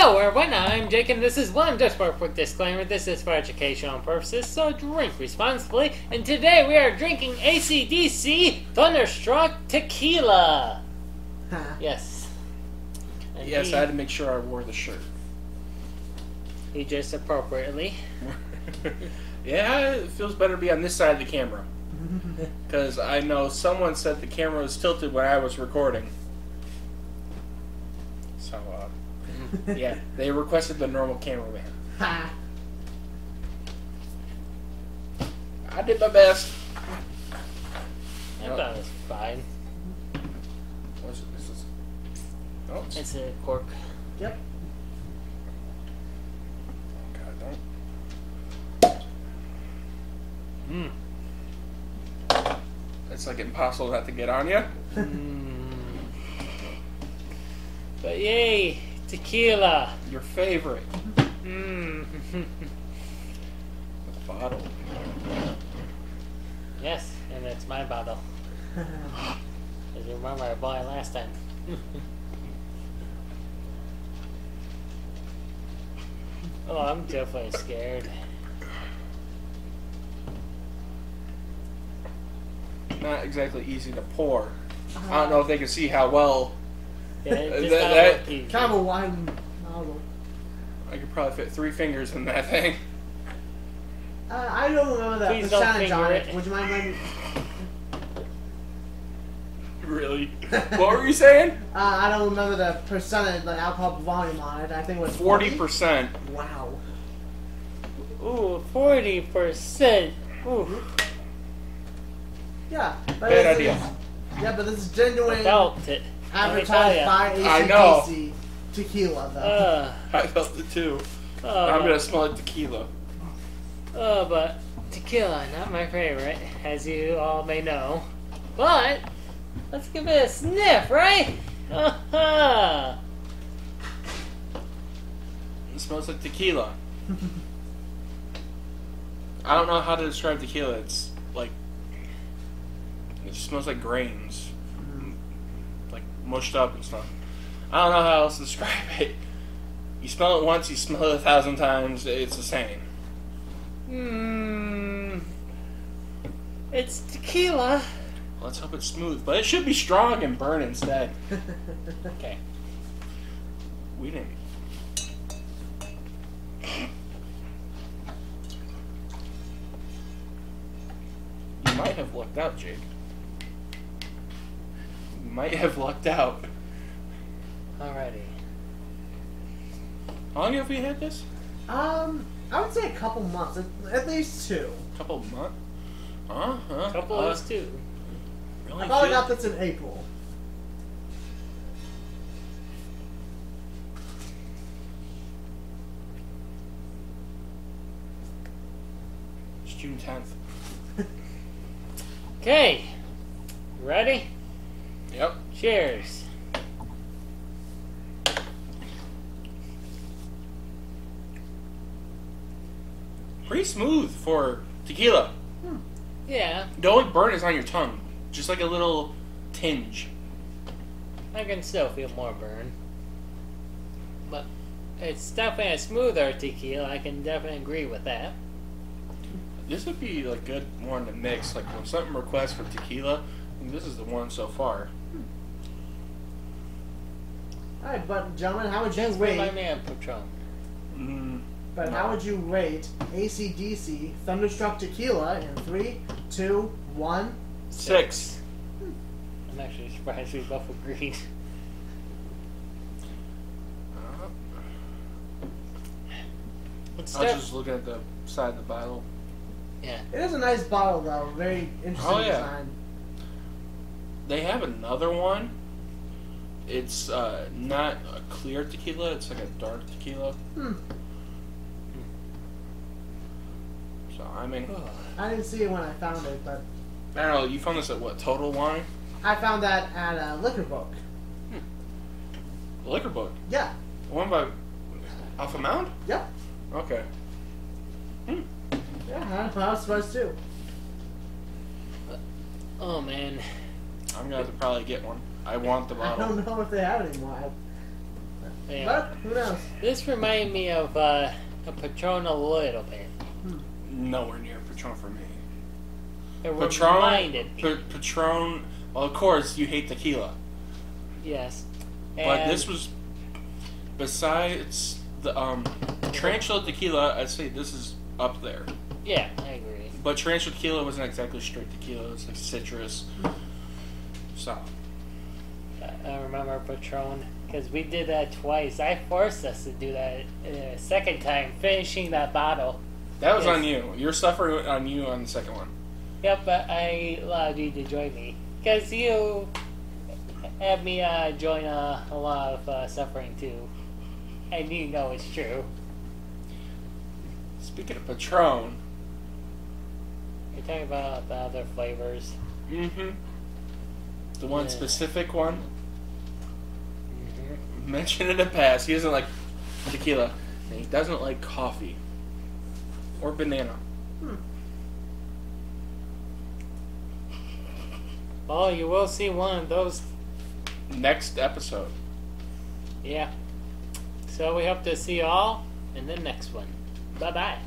Hello everyone, I'm Jake and this is one just for a quick disclaimer. This is for educational purposes, so drink responsibly. And today we are drinking ACDC Thunderstruck Tequila. Yes. And Yes, he, I had to make sure I wore the shirt. he just appropriately. yeah, it feels better to be on this side of the camera. Because I know someone said the camera was tilted when I was recording. So, uh, yeah, they requested the normal cameraman. Ha. I did my best. I Yep. thought it was fine. What's it? This is. Oh, it's, It's a cork. Yep. God, don't. Mm. It's like impossible not to get on you. Mm. But yay, tequila. Your favorite. Mm. The bottle. yes, and it's my bottle. As you remember, I bought it last time. oh, I'm definitely scared. Not exactly easy to pour. I don't know if they can see how well. Yeah, just That- gotta that- kind of a wine novel. I could probably fit three fingers in that thing. Uh, I don't remember the Please don't percentage on finger it. it. Would you mind letting? Really? what were you saying? Uh, I don't remember the percentage, the alcohol volume on it. I think it was Forty percent. Wow. Ooh, 40%. Ooh, Yeah. But Bad this idea. Is, yeah, but this is genuine I felt it. Let advertised ya. by I know. ACDC tequila, though. Uh, I felt it too. uh, I'm gonna smell like tequila. Oh, but tequila, not my favorite, as you all may know. But let's give it a sniff, right? Uh-huh. It smells like tequila. I don't know how to describe tequila. It's like it just smells like grains, like mushed up and stuff. I don't know how else to describe it. You smell it once, you smell it a thousand times. It's the same. Hmm. It's tequila. Let's hope it's smooth, but it should be strong and burn instead. Okay. We didn't. You might have lucked out, Jake. You might have lucked out. Alrighty. How long have we had this? um, I would say a couple months, at, at least two. Couple months? Huh? Huh? Couple Uh, is two. really I probably feel- got this in April. It's June 10th. Okay. Ready? Yep. Cheers. Pretty smooth for tequila. Hmm. Yeah, The only burn is on your tongue. Just like a little tinge. I can still feel more burn. But it's definitely a smoother tequila. I can definitely agree with that. This would be like good one to mix. Like when something requests for tequila, I this is the one so far. All right, but gentlemen, how would you Just remind rate? me of Patron. Mm, But how would you rate ACDC Thunderstruck Tequila in three, two, one? six. I'm actually surprised we both agreed. Uh, It's I was def- just looking at the side of the bottle. yeah. It is a nice bottle, though. Very interesting Oh, yeah. design. They have another one. It's uh, not a clear tequila. It's like a dark tequila. Hmm. So I mean, I didn't see it when I found it, but I don't know. You found this at what? Total Wine, I found that at a liquor book. the liquor book. Yeah. The one by Alpha Mound. Yep. Okay. Yeah, I was supposed to. Oh man. I'm gonna have to probably get one. I want the bottle. I don't know if they have it anymore. I, Yeah. But who knows? This reminded me of uh, a Patron a little bit. Nowhere near Patron for me. It Patron, reminded me. Pa- Patron. Well, of course you hate tequila, yes. but this was besides the um tarantula tequila. I'd say this is up there. Yeah, I agree. But tarantula tequila wasn't exactly straight tequila. It's like citrus. So I- I remember Patron because we did that twice. I forced us to do that uh, second time, finishing that bottle. that was on you. Your suffering on you on the second one. Yep, but I allowed you to join me because you had me uh, join uh, a lot of uh, suffering too, and you know it's true. Speaking of Patron, You're talking about the other flavors. mm-hmm. The one Yeah. specific one Mm-hmm. mentioned in the past. He doesn't like tequila. And he doesn't like coffee or banana. Well, you will see one of those. Next episode. Yeah. So we hope to see you all in the next one. Bye bye.